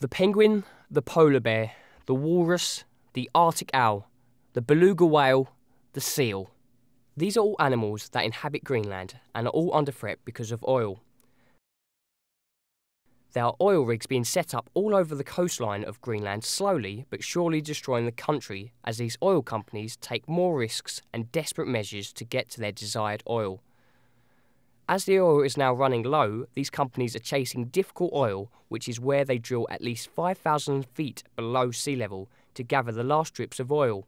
The penguin, the polar bear, the walrus, the Arctic owl, the beluga whale, the seal. These are all animals that inhabit Greenland and are all under threat because of oil. There are oil rigs being set up all over the coastline of Greenland, slowly but surely destroying the country as these oil companies take more risks and desperate measures to get to their desired oil. As the oil is now running low, these companies are chasing difficult oil, which is where they drill at least 5,000 feet below sea level to gather the last drips of oil.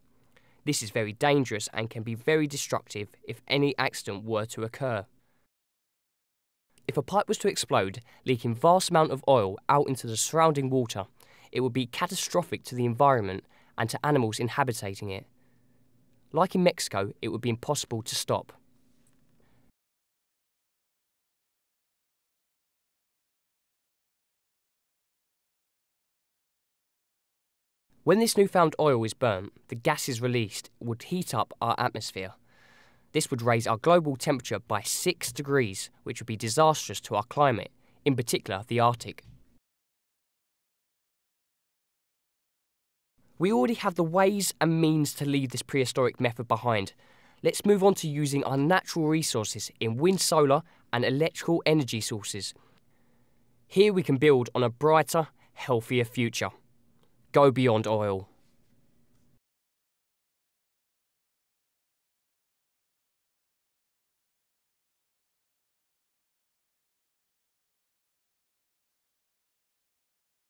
This is very dangerous and can be very destructive if any accident were to occur. If a pipe was to explode, leaking vast amount of oil out into the surrounding water, it would be catastrophic to the environment and to animals inhabiting it. Like in Mexico, it would be impossible to stop. When this newfound oil is burnt, the gases released would heat up our atmosphere. This would raise our global temperature by 6 degrees, which would be disastrous to our climate, in particular the Arctic. We already have the ways and means to leave this prehistoric method behind. Let's move on to using our natural resources in wind, solar, and electrical energy sources. Here we can build on a brighter, healthier future. Go beyond oil.